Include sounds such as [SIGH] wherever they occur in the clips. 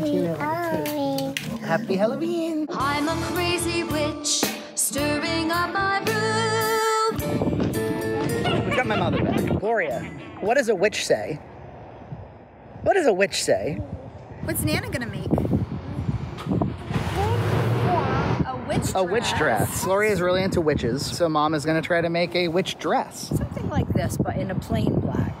material it would. Happy Halloween. I'm a crazy witch, stirring up my brew. We got my mother back. Gloria, what does a witch say? What does a witch say? What's Nana gonna make? A witch A witch dress. Gloria's really into witches, so mom is gonna try to make a witch dress. Something like this, but in a plain black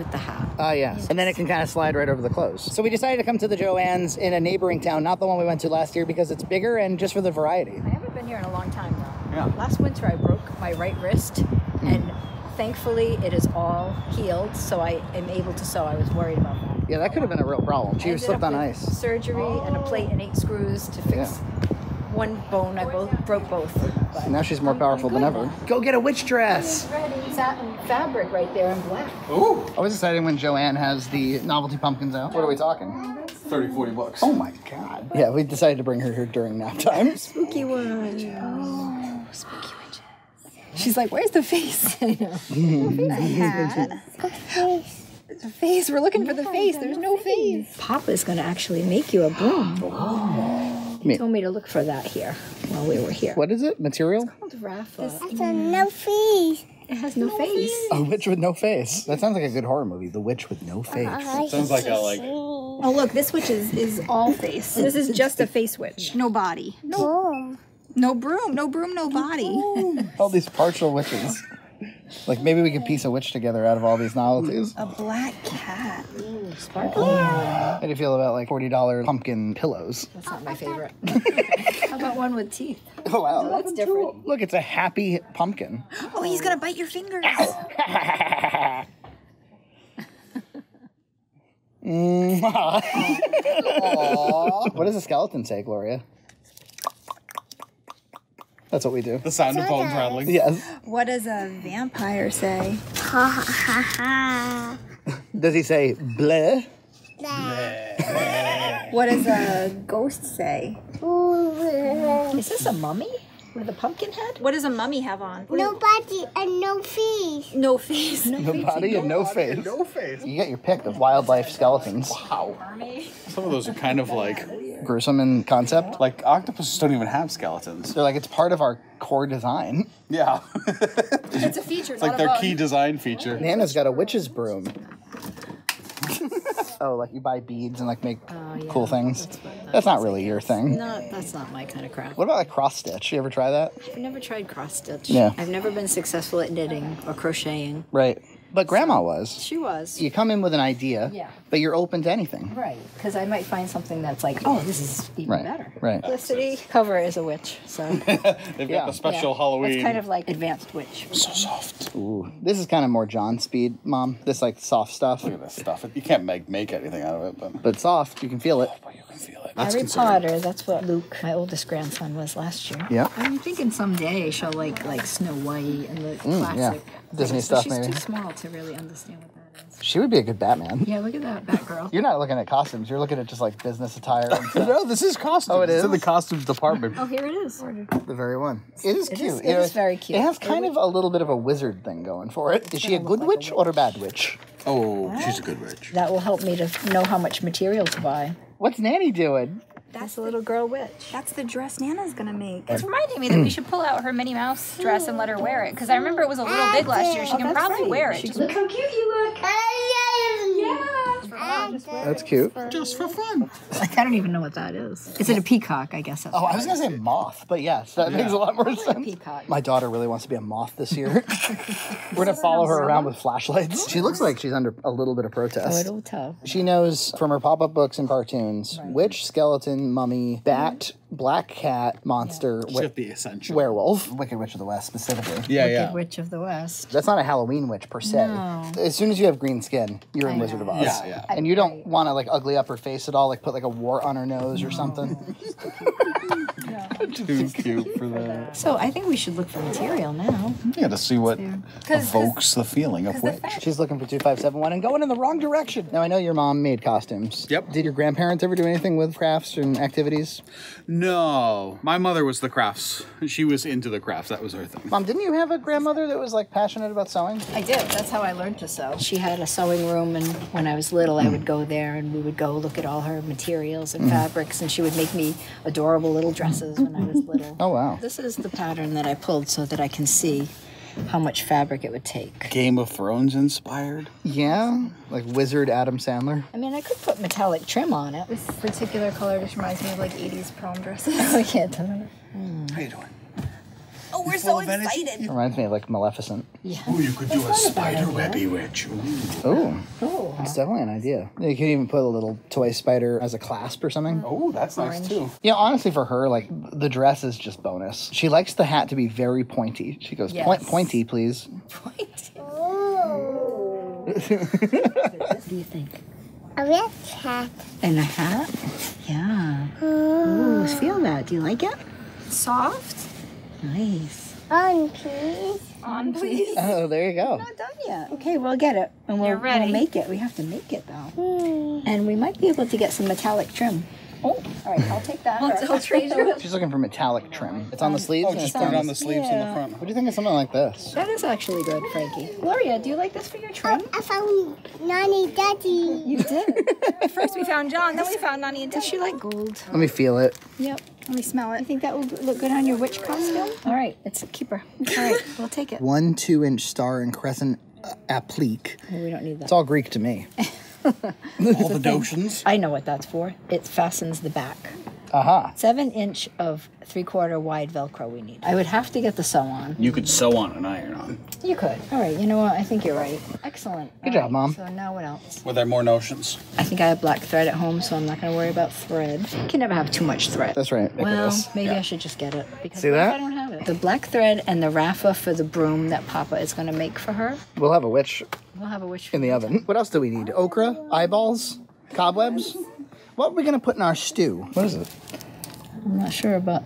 with the hat. Ah, yes. And then it can kind of slide right over the clothes. So we decided to come to the Joann's in a neighboring town, not the one we went to last year, because it's bigger and just for the variety. I haven't been here in a long time though. Yeah. Last winter I broke my right wrist and thankfully it is all healed so I am able to sew. I was worried about that. Yeah, that could have been a real problem. She was slipped on ice. Surgery and a plate and eight screws to fix Yeah. One bone. I both broke both. But Now she's more powerful than ever. Go get a witch dress. Ready satin fabric right there in black. Ooh. Always exciting when Joann has the novelty pumpkins out. What are we talking? 30, 40 bucks. Oh my god. Yeah, we decided to bring her here during nap time. [LAUGHS] Spooky one. Oh, spooky witches. She's like, where's the face? [LAUGHS] I know. [LAUGHS] The face. We're looking for the oh face. There's no face. Papa's gonna actually make you a broom. Me- [GASPS] oh. He told me to look for that here while we were here. What is it? Material? It's called raffia. no face. It has no face. A witch with no face. That sounds like a good horror movie. The Witch with No uh, Face. Sounds like a like. Oh look, this witch is, is all face. This is just a face witch. No body. No. No broom. No broom. No body. All these partial witches. [LAUGHS] Like maybe we could piece a witch together out of all these novelties. A black cat. Sparkling. How do you feel about like forty dollar pumpkin pillows? That's not my favorite. [LAUGHS] How about one with teeth? Oh wow, That's different. Look, it's a happy pumpkin. Oh, he's gonna bite your fingers. Aw. [LAUGHS] Mm-hmm. [LAUGHS] what does a skeleton say, Gloria? That's what we do. The sound of bones rattling. Yes. What does a vampire say? Ha ha ha. Does he say bleh? Bleh. what does a ghost say? Is this a mummy with a pumpkin head? What does a mummy have on? No body and no face. No face. No body and no face. No face. You get your pick of wildlife skeletons. Wow. Some of those are kind of like Gruesome in concept. like octopuses don't even have skeletons. They're like it's part of our core design. Yeah. [LAUGHS] It's a feature, It's like their key design feature. Nana's got a witch's broom. [LAUGHS] oh, like you buy beads and like make oh, cool things. That's not really your thing. No, that's not my kind of craft. What about like cross stitch? You ever try that? I've never tried cross stitch. Yeah. I've never been successful at knitting or crocheting. Right. But grandma was. She was. You come in with an idea, Yeah. but you're open to anything. Right, because I might find something that's like, oh, oh this is even Right. better. Right. Felicity cover is a witch, so [LAUGHS] They've got Yeah. the special yeah. Halloween. It's kind of like advanced witch. so soft. Ooh, this is kind of more John speed, mom. This like soft stuff, Look at this stuff. You can't make make anything out of it, but, but soft. You can feel it. Oh, but you can feel it. That's Harry considered. Potter. That's what Luke, my oldest grandson, was last year. Yeah. I'm thinking someday she'll like like Snow White and the Mm, yeah. classic Disney things, stuff, but she's maybe. too small to really understand what that is. She would be a good Batman. Yeah, look at that Batgirl. [LAUGHS] You're not looking at costumes. You're looking at just like business attire and [LAUGHS] stuff. No, this is costumes. Oh, it It's in the costumes department. oh, here it is. the very one. It is cute. is- you know, is very cute. It has kind of a little bit of a wizard thing going for it. Is she a good witch or a bad witch? Oh, she's a good witch. That will help me to know how much material to buy. What's Nanny doing? That's a little girl witch. That's the dress Nana's gonna make. It's reminding me that we [CLEARS THROAT] should pull out her Minnie Mouse dress and let her wear it. Because I remember it was a little ah, big last year. She can oh, probably wear it. Just Look how cute you look. That's cute. Just for fun. Like I don't even know what that is. Is it a peacock? I guess that's. Oh, I was gonna say moth, but yes, that makes a lot more sense. peacock. My daughter really wants to be a moth this year. [LAUGHS] We're gonna follow her around with flashlights. She looks like she's under a little bit of protest. A protest. little toe. She knows from her pop-up books and cartoons witch, skeleton, mummy, bat, black cat, monster, wi- Should be essential. werewolf, Wicked Witch of the West specifically. Yeah, Wicked yeah. Witch of the West. That's not a Halloween witch per se. No. As soon as you have green skin, you're in Wizard of Oz. Yeah, yeah. And you don't want to like ugly up her face at all, like put like a wart on her nose or something. [LAUGHS] [LAUGHS] [LAUGHS] Too cute for that. So I think we should look for material now. Yeah, to see what evokes the feeling of witch. She's looking for 2571 and going in the wrong direction. Now, I know your mom made costumes. Yep. Did your grandparents ever do anything with crafts and activities? No, my mother was the crafts. She was into the crafts. That was her thing. Mom, didn't you have a grandmother that was like passionate about sewing? I did. That's how I learned to sew. She had a sewing room, and when I was little, I would go there and we would go look at all her materials and mm. fabrics, and she would make me adorable little dresses when I was little. [LAUGHS] Oh, wow. This is the pattern that I pulled so that I can see how much fabric it would take. Game of Thrones inspired. Yeah? Like Wizard Adam Sandler? I mean, I could put metallic trim on it. This particular color just reminds me of like 80s prom dresses. [LAUGHS] I can't tell you. How you doing? Oh, we're so excited. energy? Reminds me of like Maleficent. Yeah. Ooh, you could do a spider webby witch. Oh, Oh, it's definitely an idea. You could even put a little toy spider as a clasp or something. Oh, that's nice too. Yeah, honestly, for her, like the dress is just bonus. She likes the hat to be very pointy. She goes, point, pointy, please. point. Ooh. [LAUGHS] [LAUGHS] What do you think? A red hat. And a hat? Yeah. Oh. Ooh, feel that. Do you like it? Soft. Nice. On, please. On, please. Oh, there you go. Not done yet. Okay, we'll get it. And we'll, You're ready. we'll make it. We have to make it though. Hmm. And we might be able to get some metallic trim. Oh, all right, I'll take that. [LAUGHS] I'll trade you. [LAUGHS] She's looking for metallic trim. It's on the sleeves. Oh, just put it on on the sleeves in the front. What do you think of something like this? That is actually good, Frankie. Gloria, do you like this for your trim? I found Nanny Daddy. You did. [LAUGHS] First we found John, then we found Nani and Does Daddy. she like gold? Let me feel it. Yep. Let me smell it. I think that will look good on your witch costume. All right, it's a keeper. All right, we'll take it. One two inch star and crescent uh, applique. We don't need that. It's all Greek to me. [LAUGHS] All the notions. I know what that's for. It fastens the back. Aha. Seven inch of three quarter wide Velcro we need. I would have to get the sew on. You could sew on an iron on. You could. All right, you know what? I think you're right. Excellent. Good All job, Mom. So now what else? Were there more notions? I think I have black thread at home, so I'm not going to worry about thread. You can never have too much thread. That's right. Look Well, this. maybe I should just get it because See that? I don't have it. The black thread and the raffia for the broom that Papa is going to make for her. We'll have a witch We'll have a witch. in the oven. What else do we need? Okra? Eyeballs? Cobwebs? What are we gonna put in our stew? What is it? I'm not sure, but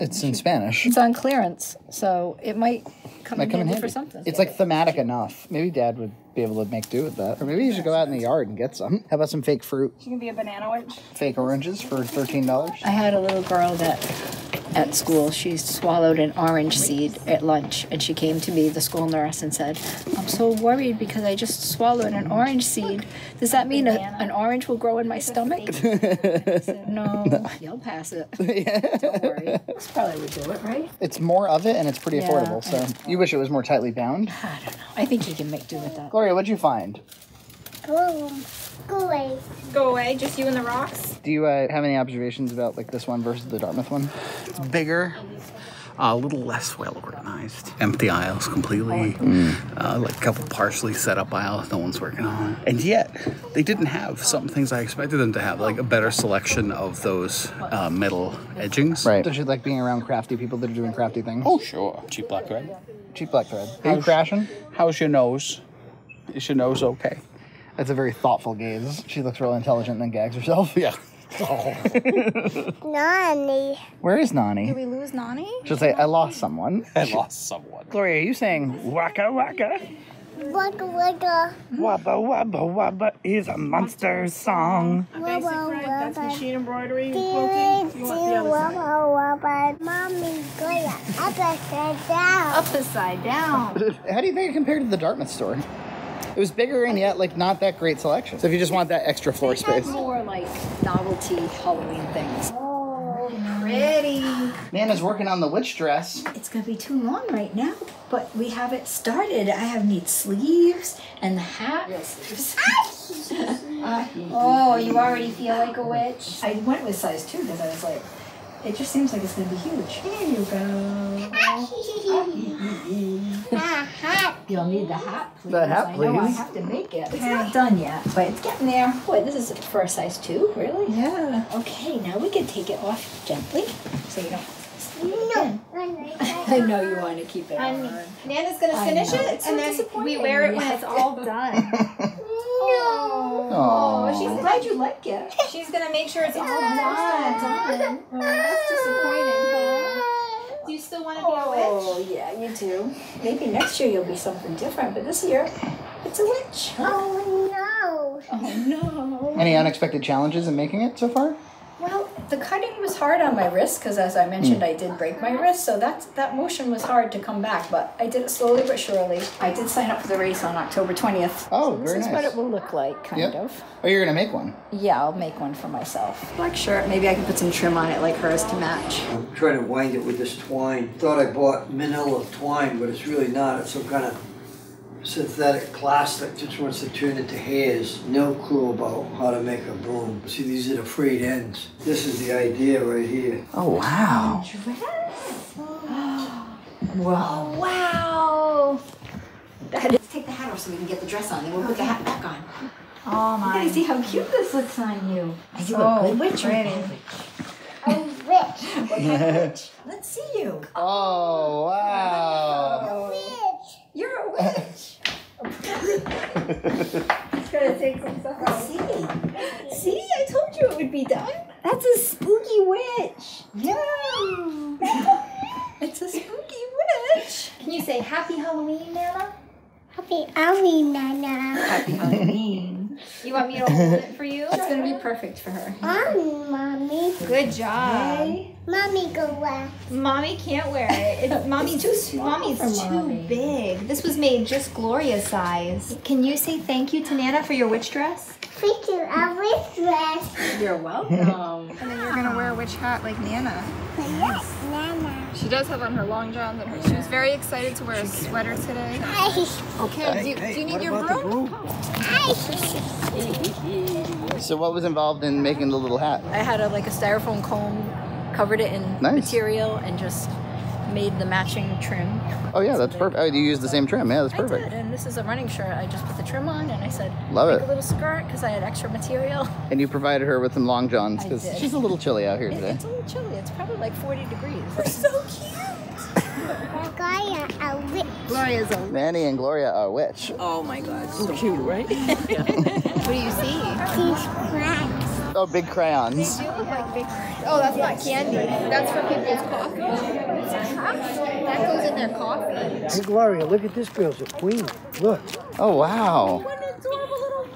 It's in Spanish. it's on clearance, so it might come, Might in, come in handy handy. for something. It's like thematic enough. Maybe Dad would be able to make do with that. Or maybe you should go out in the yard and get some. How about some fake fruit? She can be a banana witch. Fake oranges for thirteen dollars. I had a little girl that at school she swallowed an orange seed at lunch and she came to me the school nurse and said i'm so worried because i just swallowed an orange seed. Does that mean a, an orange will grow in my stomach? I said, [LAUGHS] no, you'll pass it. [LAUGHS] Don't worry. This probably would do it right? It's more of it and it's pretty Yeah, affordable. So you wish it was more tightly bound. i don't know. I think you can make do with that. Gloria, what'd you find? Go. Go away. Go away, just you and the rocks. Do you uh, have any observations about like this one versus the Dartmouth one? It's bigger, a little less well organized. Empty aisles completely. Uh, like a couple partially set up aisles no one's working on. And yet, they didn't have some things I expected them to have, like a better selection of those uh, metal edgings. Right. Don't you like being around crafty people that are doing crafty things? Oh, sure. Cheap black thread. cheap black thread. Are you crashing? How's your nose? Is your nose okay? That's a very thoughtful gaze. She looks real intelligent and then gags herself. [LAUGHS] Yeah. [LAUGHS] Nanny. Where is Nani? Did Nani? we lose Nani? She'll say, I lost someone. [LAUGHS] I lost someone. Gloria, are you saying waka waka? Waka waka. Wubba wubba wubba is a monster song. Wubba wubba. Machine embroidery, Do quilting. it, You want the other side. wubba wubba. Mommy, go. Upside down. Upside down. How do you think it compared to the Dartmouth store? It was bigger and yet like not that great selection. So if you just want that extra floor space. more like novelty halloween things Oh, Pretty. Nana's working on the witch dress. It's gonna be too long right now, but we have it started. I have need sleeves and the hat. [LAUGHS] Ah! [LAUGHS] Oh, you already feel like a witch? I went with size two because I was like, it just seems like it's gonna be huge. There you go. [LAUGHS] You'll need the hat, please. The hat, I know I have to make it. It's not done yet, but it's getting there. What? This is for a size two, really? Yeah. Okay, now we can take it off gently, so you don't. No. [LAUGHS] [LAUGHS] I know you want to keep it on. Nana's gonna finish it, It's so and then we wear it when when it's all done. no. Oh, she's glad you like it. She's gonna make sure it's all done. done. Oh, that's disappointing. still want to be a witch? Oh, yeah, you do. Maybe next year you'll be something different, but this year, it's a witch. Oh no. Oh, no. Any unexpected challenges in making it so far? Well, the cutting was hard on my wrist because, as I mentioned, hmm. I did break my wrist, so that that motion was hard to come back. But I did it slowly but surely. I did sign up for the race on October twentieth. Oh, this very is nice. what it will look like, kind Yep. of. Oh, you're gonna make one. Yeah, I'll make one for myself. Black shirt. Maybe I can put some trim on it like hers to match. I'm trying to wind it with this twine. Thought I bought manila twine, but it's really not. It's some kind of synthetic plastic. Just wants to turn into hairs. No clue about how to make a broom. See, these are the frayed ends. This is the idea right here. Oh wow. Wow. Oh, wow. That is, take the hat off so we can get the dress on, then we'll put the hat back on. Oh my. gotta see how cute this looks on you. Are you So a good witch or a pretty. bad witch? A witch. What kind of witch? Let's see you. Oh wow. Oh, Witch. You're a witch. It's gonna take some stuff out. See? See? I told you it would be done. That's a spooky witch. Yeah. it's a spooky witch. Can you say Happy Halloween, Nana? Happy Halloween, Nana. Happy Halloween. You want me to hold it for you? It's gonna be perfect for her. Mommy, mommy. Good job. Mommy, go away. Mommy can't wear it. It's [LAUGHS] mommy's too small. Mommy's for too mommy. big. This was made just Gloria's size. Can you say thank you to Nana for your witch dress? Thank you out with dress. You're welcome. [LAUGHS] And then you're gonna wear a witch hat like Nana. Yes, Nana. She does have on her long johns and her. She was very excited to wear a sweater today. Ice. Okay, do, you- do you need your What about the broom? [LAUGHS] So what was involved in making the little hat? I had a like a styrofoam comb, covered it in Nice. material, and just made the matching trim. Oh yeah, that's perfect. Oh, you used the same trim. Yeah, that's I perfect. did, and this is a running shirt. I just put the trim on, and I said, Love it. a little skirt because I had extra material. [LAUGHS] And you provided her with some long johns because she's a little chilly out here It- today. it's a little chilly. It's probably like 40 degrees. We're so cute. Gaia, a witch. Gloria's a. Manny and Gloria are witch. Oh my God, so cute, right? [LAUGHS] What do you see? These cracks. Oh, big crayons. They do look like big. Oh, that's not candy. That's for people's coffee. That goes in their coffee. Hey, Gloria, look at this girl's a queen. Look. Oh wow. What an adorable little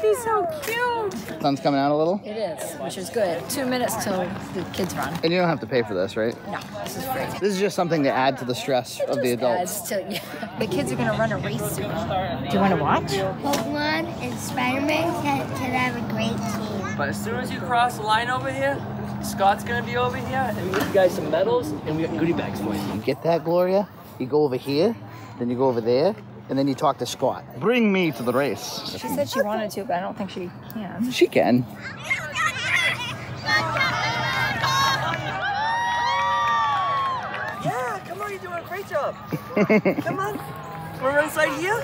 witch. Oh, she's so cute. Sun's coming out a little. It is, which is good. Two minutes till the kids run. And you don't have to pay for this, right? No, this is free. This is just something to add to the stress of the adults. adds to- [LAUGHS] yeah. The kids are gonna run a race soon. Do you want to watch? Pokemon and Spider-Man can, can have a great team. But as soon as you cross the line over here, Scott's gonna be over here, and we get you guys some medals, and we got goodie bags for you. You get that, Gloria? You go over here, then you go over there, and then you talk to Scott. Bring me to the race. She said she wanted to, but I don't think she can. She can. Yeah, come on, you're doing a great job. come on. We're inside here.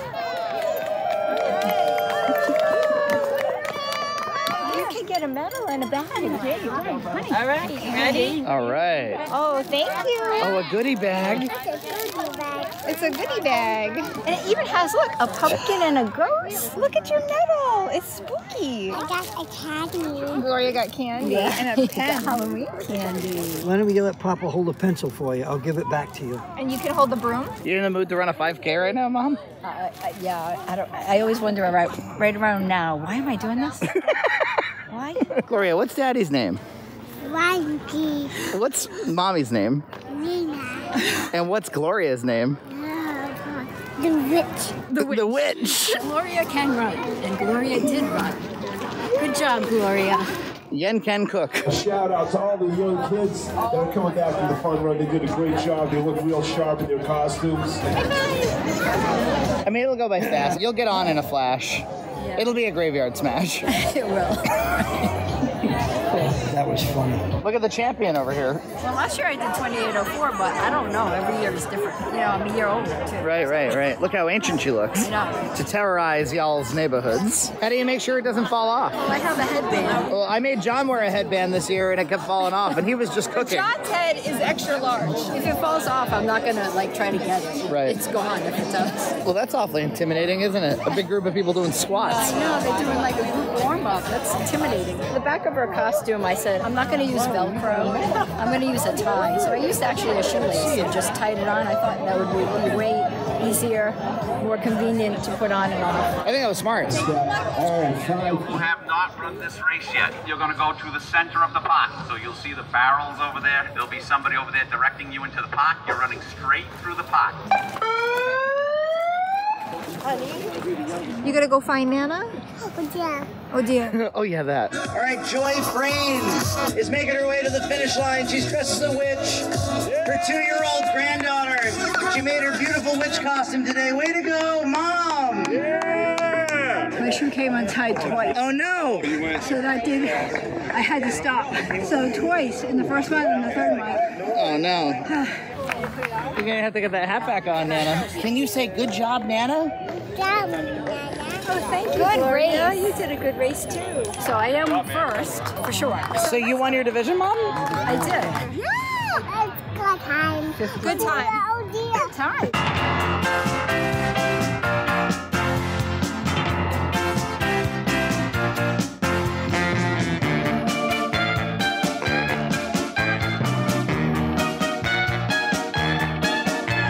You can get a medal and a bag. Yeah, you can. Honey. All right, ready? All right. Oh, thank you. Oh, a goodie bag. It's a goodie bag. It's a goodie bag. And it even has, look, a pumpkin and a ghost. Look at your medal. It's spooky. I got a candy. Gloria got candy and a [LAUGHS] pen. Halloween candy. Why don't we let Papa hold a pencil for you? I'll give it back to you. And you can hold the broom. You're in the mood to run a 5K right now, Mom? Uh, I- yeah, I don't. I always wonder right, right around now. Why am I doing this? [LAUGHS] Why? Gloria, what's Daddy's name? Wanky. What's Mommy's name? Nina. [LAUGHS] And what's Gloria's name? Oh, the witch. The, the witch. Gloria can run, and Gloria did run. Good job, Gloria. Yen can cook. Shout out to all the young kids that are coming back from the fun run. They did a great job. They look real sharp in their costumes. I mean, it'll go by fast. You'll get on in a flash. It'll be a graveyard smash. [LAUGHS] It will. [LAUGHS] That was funny. Look at the champion over here. Well, last year I did 2804, but I don't know. Every year is different. You know, I'm a year older too. Right, right, right. Look how ancient she looks. I know. To terrorize y'all's neighborhoods. How do you make sure it doesn't fall off? Well, I have a headband. Well, I made John wear a headband this year and it kept falling off, and he was just cooking. John's head is extra large. If it falls off, I'm not gonna like try to get it. Right. It's gone if it does. Well, that's awfully intimidating, isn't it? A big group of people doing squats. I know they're doing like a group warm up. That's intimidating. The back of her costume, I said said, I'm not going to use Velcro. I'm going to use a tie. So I used actually a shoelace and just tied it on. I thought that would be way easier, more convenient to put on and off. I think that was smart. All right, who have not run this race yet, you're going to go to the center of the park. So you'll see the barrels over there. There'll be somebody over there directing you into the park. You're running straight through the park. Honey, you gotta go find Nana? Yeah. Oh dear. [LAUGHS] oh yeah, that. All right, Joy Frains is making her way to the finish line. She's dressed as a witch. Her two-year-old granddaughter. She made her beautiful witch costume today. Way to go, mom! Yeah. My shoe came untied twice. Oh no! So that did, I had to stop. So twice, in the first one and the third one. Oh no. You're gonna have to get that hat back on, Nana. Can you say good job, Nana? good job, Nana? Oh, thank you. Good Gloria. race. You did a good race too. So I am first, for sure. So you won your division, mom? I did. Yeah, it's good time. Good time. Oh dear. Time.